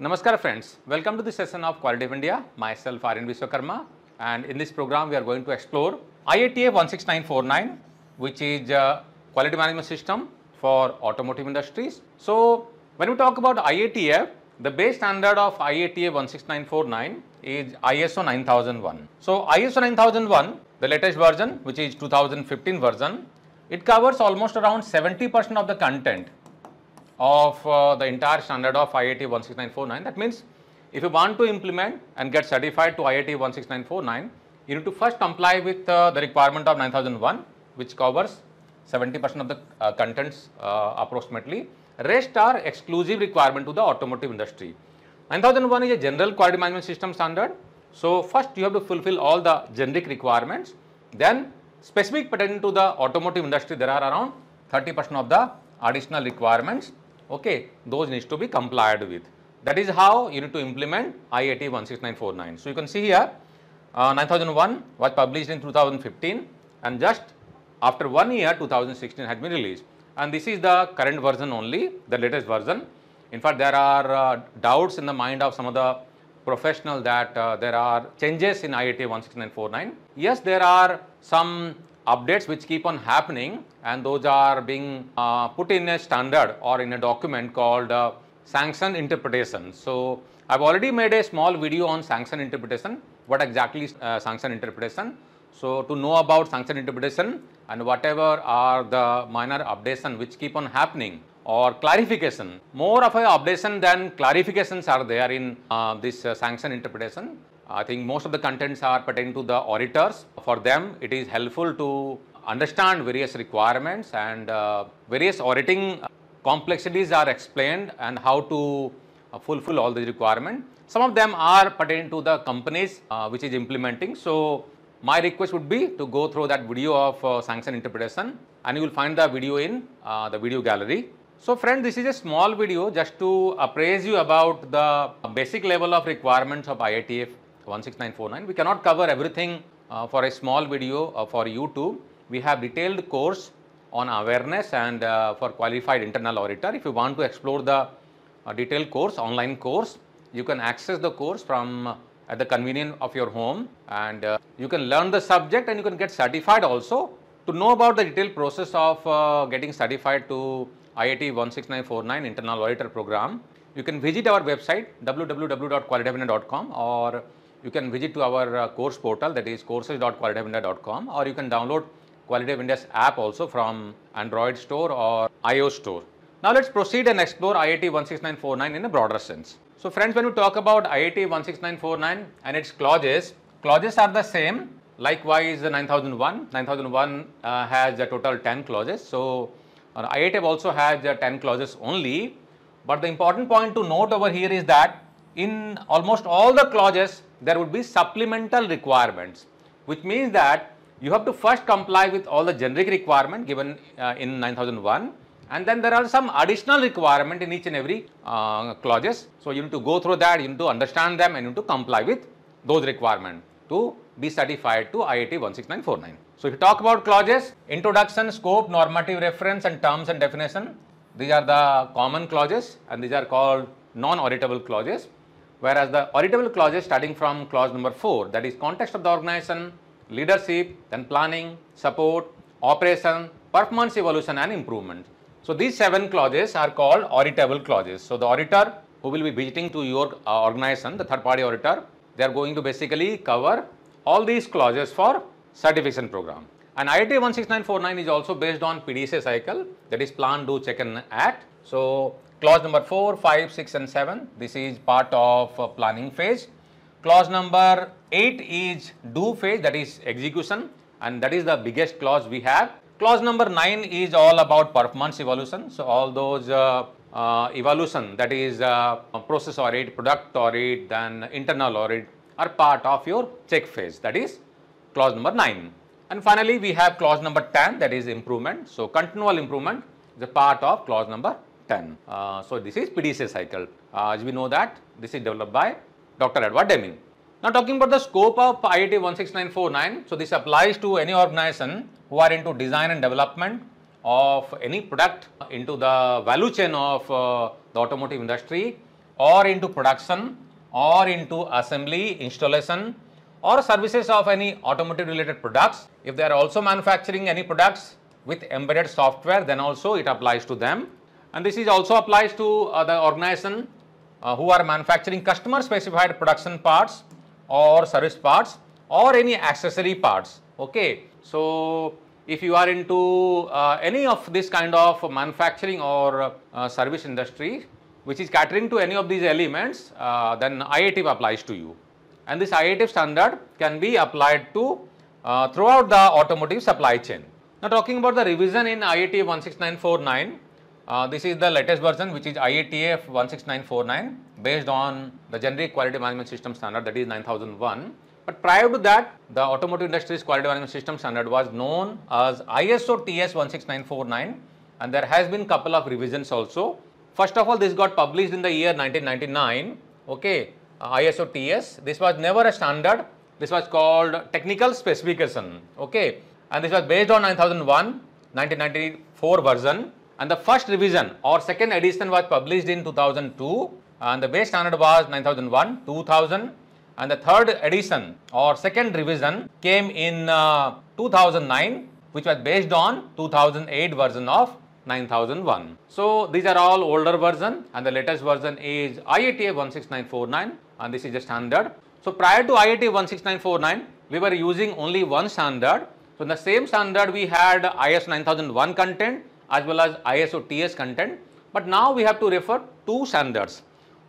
Namaskar friends, welcome to the session of Quality Hub India. Myself Aryan Vishwakarma and in this program we are going to explore IATF 16949 which is a quality management system for automotive industries. So when we talk about IATF, the base standard of IATF 16949 is ISO 9001. So ISO 9001, the latest version which is 2015 version, it covers almost around 70% of the content of uh, the entire standard of IAT 16949. That means if you want to implement and get certified to IAT 16949, you need to first comply with uh, the requirement of 9001 which covers 70% of the uh, contents uh, approximately. Rest are exclusive requirement to the automotive industry. 9001 is a general quality management system standard. So, first you have to fulfill all the generic requirements. Then specific pertaining to the automotive industry, there are around 30% of the additional requirements okay, those needs to be complied with. That is how you need to implement IAT 16949. So, you can see here uh, 9001 was published in 2015 and just after one year 2016 has been released and this is the current version only, the latest version. In fact, there are uh, doubts in the mind of some of the professional that uh, there are changes in IAT 16949. Yes, there are some updates which keep on happening and those are being uh, put in a standard or in a document called uh, sanction interpretation. So, I have already made a small video on sanction interpretation, what exactly is uh, sanction interpretation. So, to know about sanction interpretation and whatever are the minor updation which keep on happening or clarification, more of a updation than clarifications are there in uh, this uh, sanction interpretation. I think most of the contents are pertaining to the auditors. For them, it is helpful to understand various requirements and uh, various auditing complexities are explained and how to uh, fulfill all the requirements. Some of them are pertaining to the companies uh, which is implementing. So, my request would be to go through that video of uh, sanction interpretation and you will find the video in uh, the video gallery. So friend, this is a small video just to appraise you about the basic level of requirements of IATF 16949. We cannot cover everything uh, for a small video uh, for YouTube. We have detailed course on awareness and uh, for qualified internal auditor. If you want to explore the uh, detailed course, online course, you can access the course from uh, at the convenience of your home and uh, you can learn the subject and you can get certified also. To know about the detailed process of uh, getting certified to IAT 16949 internal auditor program, you can visit our website www.qualityhubindia.com or you can visit to our uh, course portal that is courses.qualityhubindia.com or you can download Quality Hub India's app also from Android store or iOS store. Now let's proceed and explore IAT 16949 in a broader sense. So friends, when we talk about IAT 16949 and its clauses, clauses are the same. Likewise, the 9001, 9001 uh, has a total 10 clauses. So uh, IAT also has uh, 10 clauses only. But the important point to note over here is that in almost all the clauses, there would be supplemental requirements, which means that you have to first comply with all the generic requirement given uh, in 9001 and then there are some additional requirement in each and every uh, clauses. So, you need to go through that, you need to understand them and you need to comply with those requirements to be certified to IAT 16949. So, if you talk about clauses, introduction, scope, normative reference and terms and definition, these are the common clauses and these are called non-auditable clauses whereas the auditable clauses starting from clause number 4 that is context of the organization, leadership, then planning, support, operation, performance evolution and improvement. So, these 7 clauses are called auditable clauses. So, the auditor who will be visiting to your uh, organization, the third party auditor, they are going to basically cover all these clauses for certification program. And IAT 16949 is also based on PDCA cycle that is plan, do, check and act. So, clause number 4, 5, 6 and 7 this is part of uh, planning phase. Clause number 8 is do phase that is execution and that is the biggest clause we have. Clause number 9 is all about performance evolution. So, all those uh, uh, evolution that is uh, process audit, product audit, then internal audit are part of your check phase that is clause number 9. And finally, we have clause number 10 that is improvement. So, continual improvement is a part of clause number 10. Uh, so, this is PDCA cycle. Uh, as we know that this is developed by Dr. Edward Deming. Now, talking about the scope of IAT 16949. So, this applies to any organization who are into design and development of any product into the value chain of uh, the automotive industry or into production or into assembly, installation or services of any automotive related products. If they are also manufacturing any products with embedded software then also it applies to them and this is also applies to uh, the organization uh, who are manufacturing customer specified production parts or service parts or any accessory parts. Okay. So if you are into uh, any of this kind of manufacturing or uh, service industry which is catering to any of these elements uh, then IATF applies to you. And this IATF standard can be applied to uh, throughout the automotive supply chain. Now talking about the revision in IATF 16949 uh, this is the latest version which is IATF 16949 based on the generic quality management system standard that is 9001. But prior to that the automotive industry's quality management system standard was known as ISO TS 16949 and there has been couple of revisions also. First of all this got published in the year 1999 okay uh, ISO TS this was never a standard this was called technical specification okay and this was based on 9001 1994 version and the first revision or second edition was published in 2002 and the base standard was 9001 2000 and the third edition or second revision came in uh, 2009 which was based on 2008 version of 9001. So, these are all older version and the latest version is IATF 16949 and this is the standard. So, prior to IATF 16949 we were using only one standard. So, in the same standard we had IS 9001 content as well as ISO TS content, but now we have to refer two standards.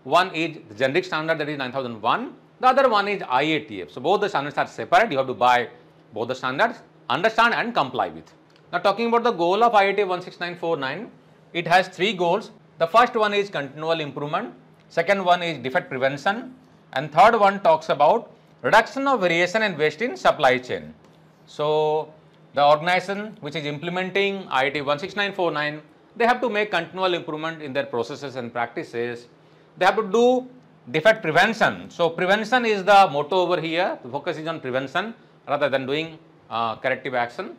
One is the generic standard that is 9001, the other one is IATF. So, both the standards are separate, you have to buy both the standards, understand and comply with. Now, talking about the goal of IATF 16949, it has three goals. The first one is continual improvement, second one is defect prevention and third one talks about reduction of variation and waste in supply chain. So, the organization which is implementing IATF 16949, they have to make continual improvement in their processes and practices. They have to do defect prevention. So, prevention is the motto over here, the focus is on prevention rather than doing uh, corrective action.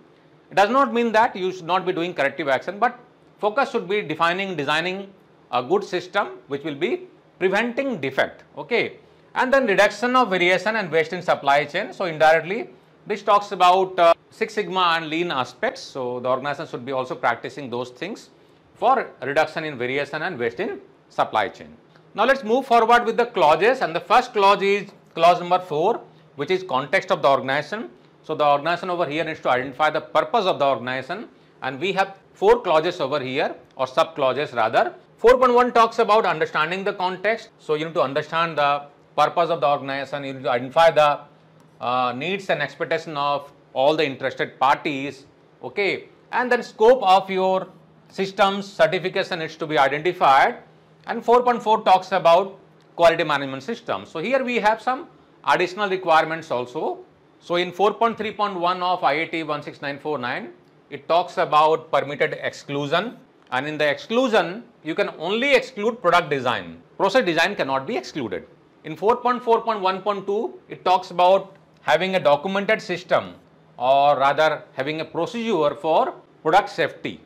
It does not mean that you should not be doing corrective action, but focus should be defining, designing a good system which will be preventing defect. Okay. And then reduction of variation and waste in supply chain. So, indirectly this talks about uh, Six Sigma and lean aspects. So, the organization should be also practicing those things for reduction in variation and waste in supply chain. Now, let us move forward with the clauses and the first clause is clause number 4 which is context of the organization. So, the organization over here needs to identify the purpose of the organization and we have four clauses over here or sub clauses rather. 4.1 talks about understanding the context. So, you need to understand the purpose of the organization, you need to identify the uh, needs and expectation of all the interested parties okay and then scope of your systems certification needs to be identified and 4.4 talks about quality management system. So, here we have some additional requirements also so, in 4.3.1 of IAT 16949, it talks about permitted exclusion and in the exclusion, you can only exclude product design. Process design cannot be excluded. In 4.4.1.2, it talks about having a documented system or rather having a procedure for product safety.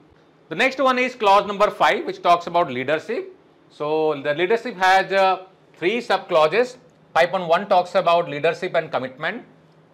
The next one is clause number 5 which talks about leadership. So, the leadership has uh, three sub clauses. 5.1 talks about leadership and commitment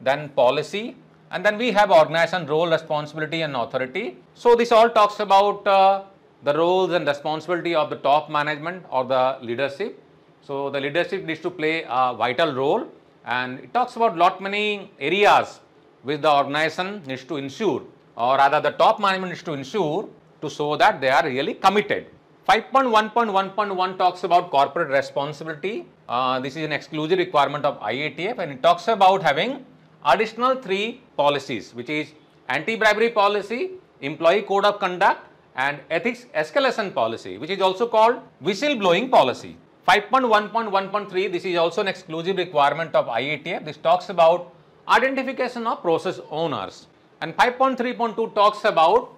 then policy and then we have organization role, responsibility and authority. So, this all talks about uh, the roles and responsibility of the top management or the leadership. So, the leadership needs to play a vital role and it talks about lot many areas which the organization needs to ensure or rather the top management needs to ensure to show that they are really committed. 5.1.1.1 talks about corporate responsibility. Uh, this is an exclusive requirement of IATF and it talks about having additional three policies which is anti-bribery policy, employee code of conduct and ethics escalation policy which is also called whistleblowing policy. 5.1.1.3 this is also an exclusive requirement of IATF. This talks about identification of process owners and 5.3.2 talks about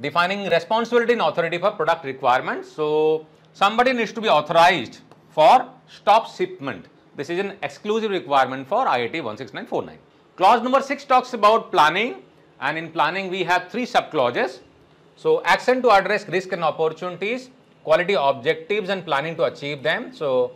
defining responsibility and authority for product requirements. So, somebody needs to be authorized for stop shipment. This is an exclusive requirement for IAT 16949. Clause number 6 talks about planning and in planning we have three sub clauses. So, action to address risk and opportunities, quality objectives and planning to achieve them. So,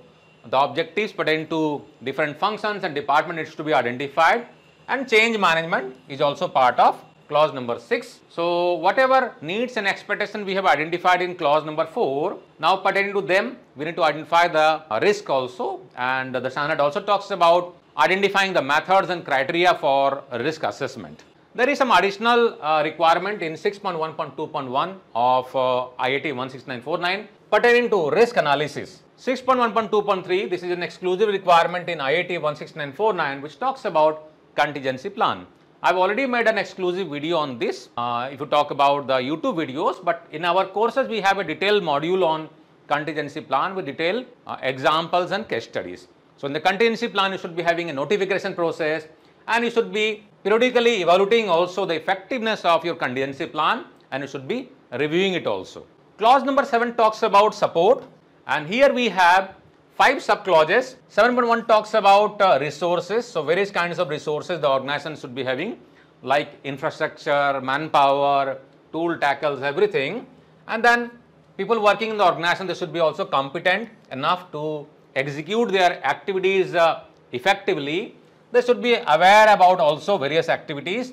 the objectives pertain to different functions and department needs to be identified and change management is also part of clause number 6. So, whatever needs and expectation we have identified in clause number 4, now pertaining to them we need to identify the risk also and the standard also talks about identifying the methods and criteria for risk assessment. There is some additional uh, requirement in 6.1.2.1 of uh, IAT 16949 pertaining to risk analysis. 6.1.2.3 this is an exclusive requirement in IAT 16949 which talks about contingency plan. I have already made an exclusive video on this uh, if you talk about the YouTube videos but in our courses we have a detailed module on contingency plan with detailed uh, examples and case studies. So, in the contingency plan you should be having a notification process and you should be periodically evaluating also the effectiveness of your contingency plan and you should be reviewing it also. Clause number 7 talks about support and here we have 5 sub clauses. 7.1 talks about uh, resources. So, various kinds of resources the organization should be having like infrastructure, manpower, tool tackles, everything. And then people working in the organization they should be also competent enough to execute their activities uh, effectively. They should be aware about also various activities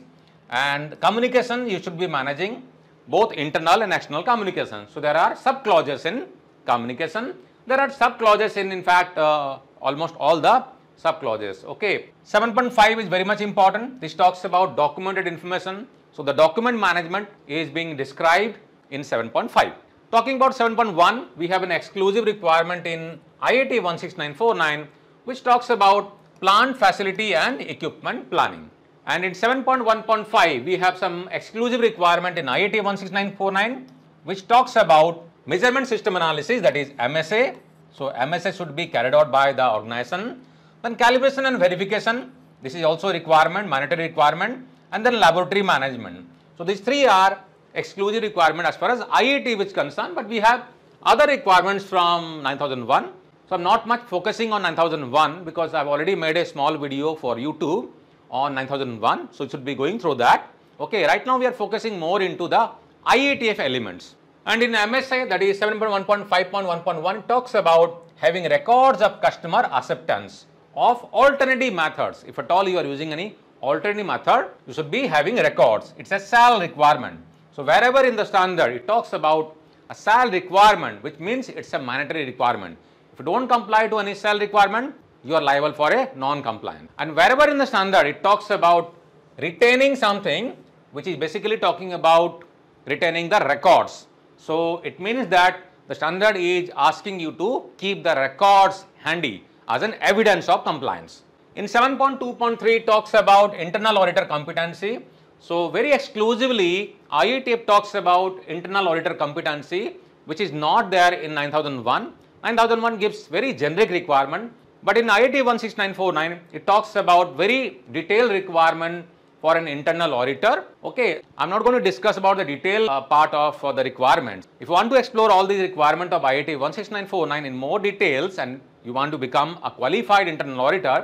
and communication you should be managing both internal and external communication. So, there are sub clauses in communication. There are sub clauses in in fact uh, almost all the sub clauses. Okay. 7.5 is very much important. This talks about documented information. So, the document management is being described in 7.5. Talking about 7.1, we have an exclusive requirement in IAT 16949 which talks about plant facility and equipment planning. And in 7.1.5, we have some exclusive requirement in IAT 16949 which talks about measurement system analysis that is MSA. So, MSA should be carried out by the organization. Then calibration and verification, this is also requirement, mandatory requirement and then laboratory management. So, these three are exclusive requirement as far as IAT is concerned, but we have other requirements from 9001. So, I am not much focusing on 9001 because I have already made a small video for YouTube on 9001. So, it should be going through that. Okay, right now we are focusing more into the IATF elements. And in MSA that is 7.1.5.1.1 talks about having records of customer acceptance of alternative methods. If at all you are using any alternative method, you should be having records. It is a SAL requirement. So, wherever in the standard it talks about a SAL requirement which means it is a mandatory requirement. If you do not comply to any SAL requirement, you are liable for a non-compliance. And wherever in the standard it talks about retaining something which is basically talking about retaining the records. So, it means that the standard is asking you to keep the records handy as an evidence of compliance. In 7.2.3 talks about internal auditor competency. So, very exclusively IATF talks about internal auditor competency which is not there in 9001. 9001 gives very generic requirement but in IAT 16949 it talks about very detailed requirement for an internal auditor. Okay, I am not going to discuss about the detail uh, part of uh, the requirements. If you want to explore all these requirements of IAT 16949 in more details and you want to become a qualified internal auditor,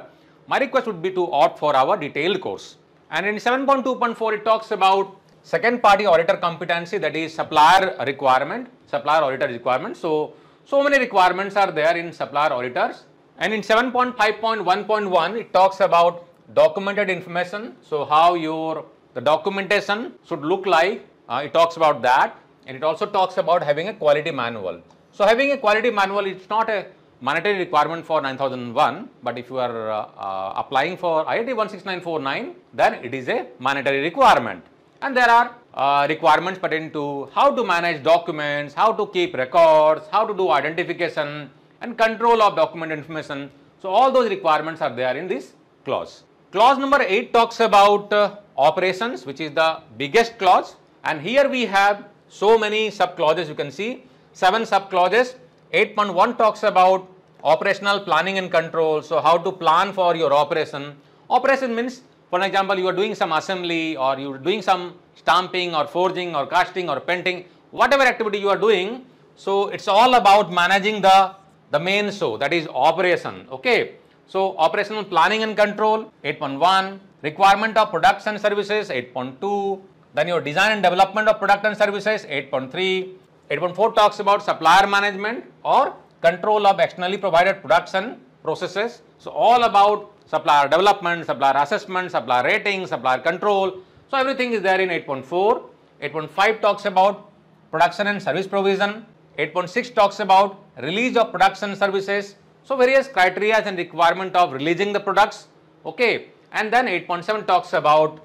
my request would be to opt for our detailed course. And in 7.2.4 it talks about second party auditor competency that is supplier requirement, supplier auditor requirement. So, so many requirements are there in supplier auditors. And in 7.5.1.1 it talks about documented information. So, how your the documentation should look like, uh, it talks about that and it also talks about having a quality manual. So, having a quality manual is not a mandatory requirement for 9001, but if you are uh, uh, applying for IAT 16949, then it is a mandatory requirement. And there are uh, requirements pertaining to how to manage documents, how to keep records, how to do identification and control of document information. So, all those requirements are there in this clause. Clause number 8 talks about uh, operations which is the biggest clause and here we have so many sub clauses you can see 7 sub clauses 8.1 talks about operational planning and control. So, how to plan for your operation. Operation means for example, you are doing some assembly or you are doing some stamping or forging or casting or painting whatever activity you are doing. So, it is all about managing the, the main show that is operation. Okay. So, operational planning and control 8.1, requirement of products and services 8.2, then your design and development of product and services 8.3, 8.4 talks about supplier management or control of externally provided production processes. So, all about supplier development, supplier assessment, supplier rating, supplier control. So, everything is there in 8.4. 8.5 talks about production and service provision. 8.6 talks about release of production services. So, various criteria and requirement of releasing the products. Okay. And then 8.7 talks about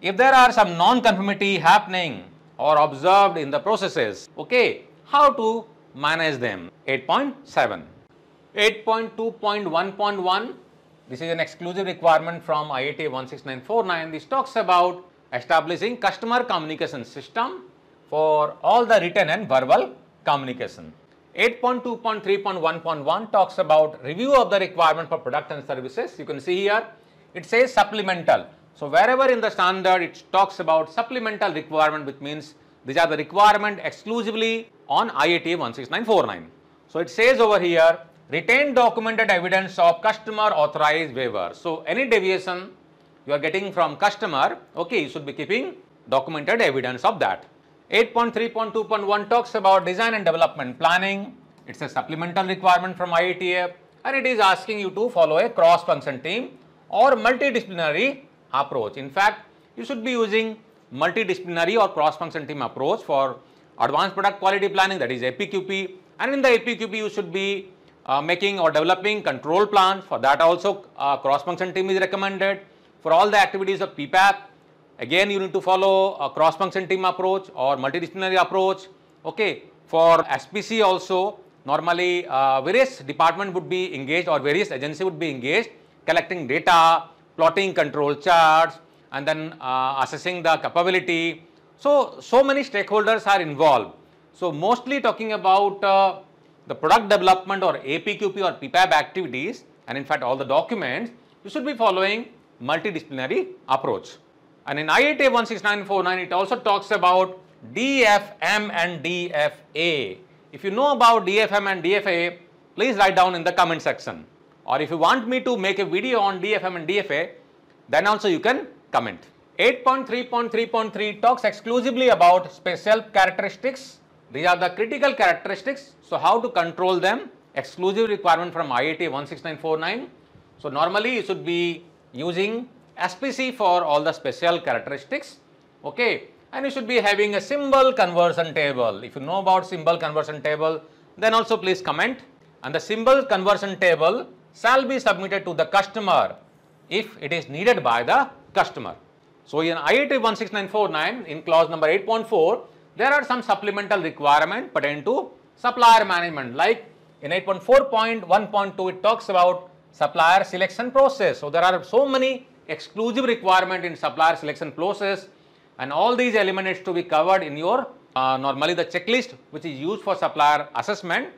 if there are some non-conformity happening or observed in the processes, okay, how to manage them. 8.7. 8.2.1.1, this is an exclusive requirement from IATF 16949. This talks about establishing customer communication system for all the written and verbal communication. 8.2.3.1.1 talks about review of the requirement for product and services. You can see here, it says supplemental. So, wherever in the standard it talks about supplemental requirement which means these are the requirement exclusively on IATF 16949. So, it says over here retain documented evidence of customer authorized waiver. So, any deviation you are getting from customer, okay, you should be keeping documented evidence of that. 8.3.2.1 talks about design and development planning. It's a supplemental requirement from IATF and it is asking you to follow a cross function team or multidisciplinary approach. In fact, you should be using multidisciplinary or cross function team approach for advanced product quality planning that is APQP and in the APQP you should be uh, making or developing control plans for that also uh, cross function team is recommended for all the activities of PPAP again you need to follow a cross function team approach or multidisciplinary approach okay? For SPC also normally uh, various department would be engaged or various agency would be engaged collecting data plotting control charts and then uh, assessing the capability. So so many stakeholders are involved. So mostly talking about uh, the product development or APQP or PPAP activities and in fact all the documents you should be following multidisciplinary approach and in IATF 16949, it also talks about DFM and DFA. If you know about DFM and DFA, please write down in the comment section. Or if you want me to make a video on DFM and DFA, then also you can comment. 8.3.3.3 talks exclusively about special characteristics. These are the critical characteristics. So, how to control them? Exclusive requirement from IATF 16949. So, normally you should be using SPC for all the special characteristics, okay. And you should be having a symbol conversion table. If you know about symbol conversion table, then also please comment. And the symbol conversion table shall be submitted to the customer if it is needed by the customer. So, in IATF 16949 in clause number 8.4, there are some supplemental requirement pertaining to supplier management like in 8.4.1.2 it talks about supplier selection process. So, there are so many exclusive requirement in supplier selection process and all these elements to be covered in your uh, normally the checklist which is used for supplier assessment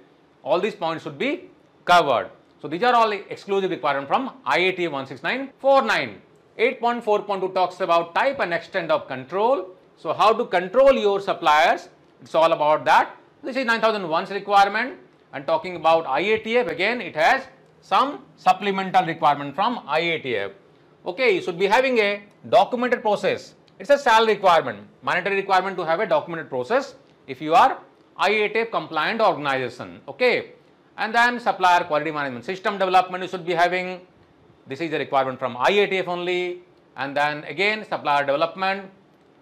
all these points should be covered. So, these are all exclusive requirement from IATF 16949. 8.4.2 talks about type and extent of control. So, how to control your suppliers it is all about that. This is 9001's requirement and talking about IATF again it has some supplemental requirement from IATF okay, you should be having a documented process. It's a SAL requirement, mandatory requirement to have a documented process if you are IATF compliant organization, okay. And then supplier quality management system development you should be having, this is a requirement from IATF only. And then again supplier development,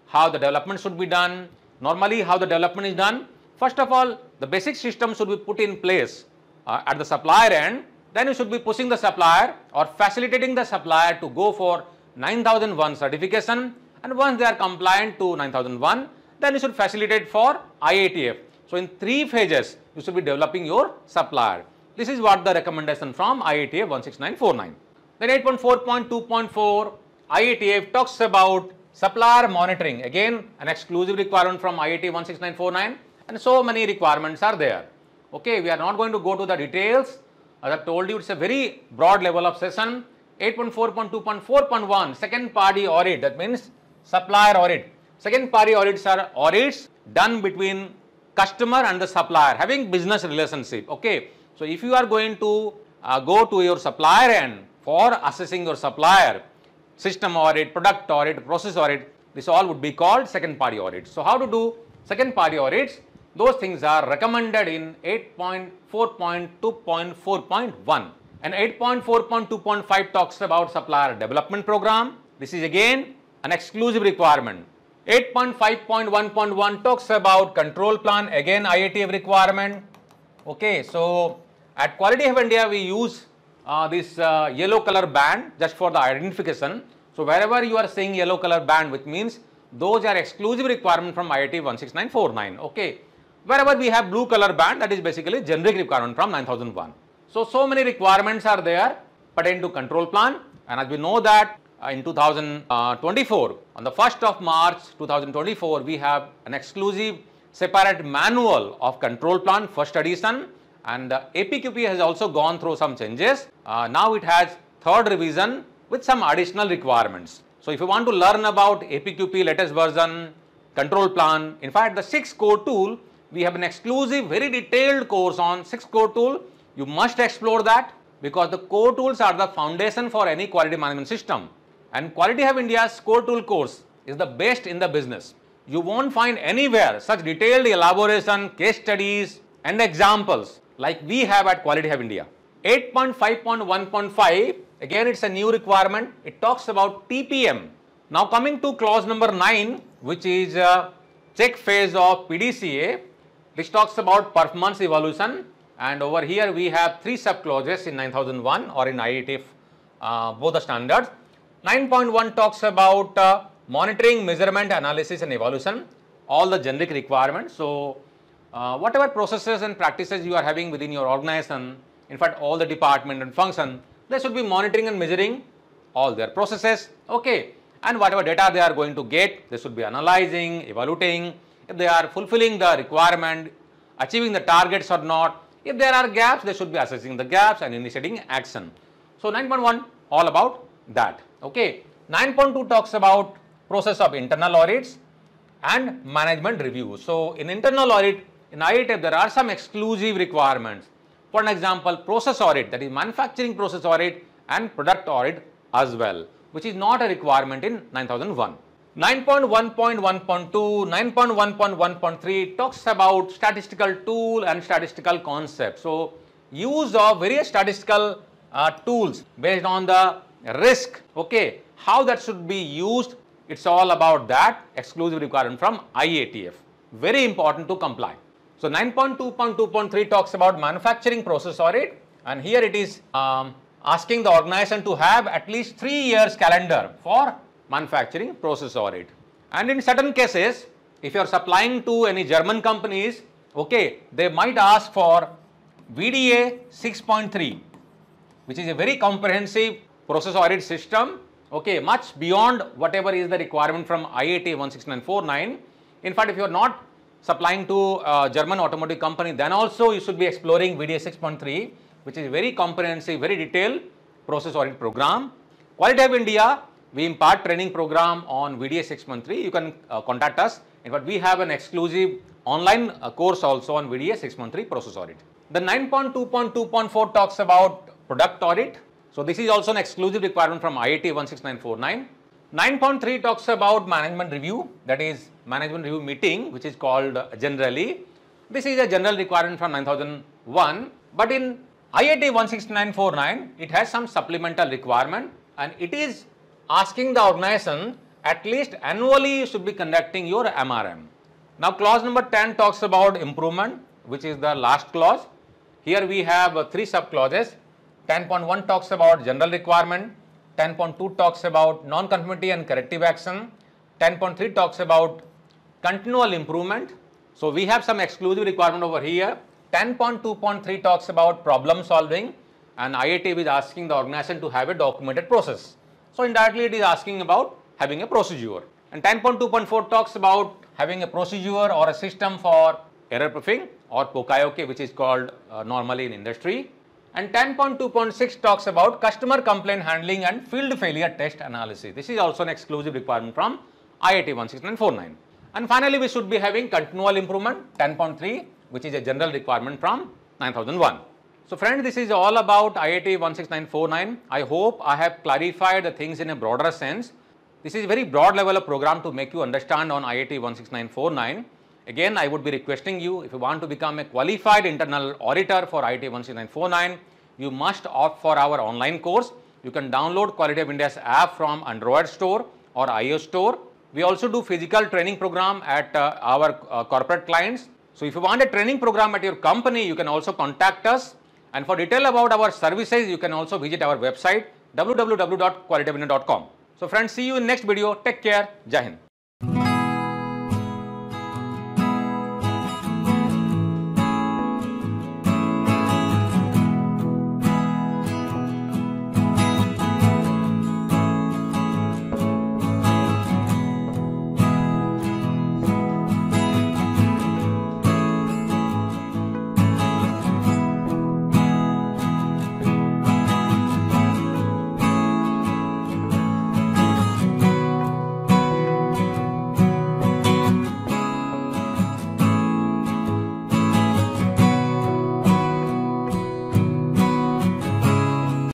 how the development should be done. Normally how the development is done, first of all the basic system should be put in place uh, at the supplier end then you should be pushing the supplier or facilitating the supplier to go for 9001 certification and once they are compliant to 9001 then you should facilitate for IATF. So, in three phases you should be developing your supplier. This is what the recommendation from IATF 16949. Then 8.4.2.4 IATF talks about supplier monitoring again an exclusive requirement from IATF 16949 and so many requirements are there. Okay, we are not going to go to the details as I told you, it's a very broad level of session. 8.4.2.4.1, second party audit, that means supplier audit. Second party audits are audits done between customer and the supplier, having business relationship. Okay. So, if you are going to uh, go to your supplier and for assessing your supplier, system audit, product audit, process audit, this all would be called second party audit. So, how to do second party audits? Those things are recommended in 8.4.2.4.1 and 8.4.2.5 talks about supplier development program. This is again an exclusive requirement. 8.5.1.1 talks about control plan again IATF requirement. Okay, so at Quality Hub India we use uh, this uh, yellow color band just for the identification. So wherever you are seeing yellow color band which means those are exclusive requirement from IAT 16949. Okay. Wherever we have blue color band that is basically generic requirement from 9001. So, so many requirements are there pertaining to control plan and as we know that uh, in 2024 on the 1st of March 2024 we have an exclusive separate manual of control plan first edition and the APQP has also gone through some changes. Uh, now it has third revision with some additional requirements. So, if you want to learn about APQP latest version, control plan, in fact, the 6 core tool, we have an exclusive very detailed course on 6 core tool. You must explore that because the core tools are the foundation for any quality management system. And Quality Hub India's core tool course is the best in the business. You won't find anywhere such detailed elaboration, case studies and examples like we have at Quality Hub India. 8.5.1.5 again it's a new requirement it talks about TPM. Now coming to clause number 9 which is uh, check phase of PDCA which talks about performance evolution and over here we have three sub clauses in 9001 or in IATF uh, both the standards. 9.1 talks about uh, monitoring, measurement, analysis and evolution, all the generic requirements. So, uh, whatever processes and practices you are having within your organization in fact all the department and function they should be monitoring and measuring all their processes okay and whatever data they are going to get they should be analyzing evaluating if they are fulfilling the requirement achieving the targets or not if there are gaps they should be assessing the gaps and initiating action. So 9.1 all about that. Okay. 9.2 talks about process of internal audits and management review so in internal audit in IATF there are some exclusive requirements for an example, process audit that is manufacturing process audit and product audit as well, which is not a requirement in 9001. 9.1.1.2, 9.1.1.3 talks about statistical tool and statistical concept. So, use of various statistical uh, tools based on the risk, okay, how that should be used, it's all about that exclusive requirement from IATF. Very important to comply. So 9.2.2.3 talks about manufacturing process audit and here it is um, asking the organization to have at least 3 years calendar for manufacturing process audit. And in certain cases, if you are supplying to any German companies, okay, they might ask for VDA 6.3, which is a very comprehensive process audit system, okay, much beyond whatever is the requirement from IAT 16949. In fact, if you are not supplying to German automotive company, then also you should be exploring VDA 6.3, which is very comprehensive, very detailed process audit program. Quality Hub India, we impart training program on VDA 6.3. You can uh, contact us. In fact, we have an exclusive online uh, course also on VDA 6.3 process audit. The 9.2.2.4 talks about product audit. So this is also an exclusive requirement from IAT 16949. 9.3 talks about management review that is management review meeting which is called generally. This is a general requirement from 9001 but in IAT 16949 it has some supplemental requirement and it is asking the organization at least annually you should be conducting your MRM. Now clause number 10 talks about improvement which is the last clause. Here we have three sub clauses. 10.1 talks about general requirement, 10.2 talks about non-conformity and corrective action. 10.3 talks about continual improvement. So, we have some exclusive requirement over here. 10.2.3 talks about problem solving and IATF is asking the organization to have a documented process. So, indirectly it is asking about having a procedure. And 10.2.4 talks about having a procedure or a system for error proofing or Poka-Yoke which is called uh, normally in industry and 10.2.6 talks about customer complaint handling and field failure test analysis. This is also an exclusive requirement from IAT 16949. And finally, we should be having continual improvement 10.3 which is a general requirement from 9001. So friend, this is all about IAT 16949. I hope I have clarified the things in a broader sense. This is a very broad level of program to make you understand on IAT 16949 Again, I would be requesting you if you want to become a qualified internal auditor for IATF 16949, you must opt for our online course. You can download Quality Hub India's app from Android store or iOS store. We also do physical training program at uh, our uh, corporate clients. So if you want a training program at your company, you can also contact us. And for detail about our services, you can also visit our website www.qualityhubindia.com. So friends, see you in next video. Take care. Jai Hind.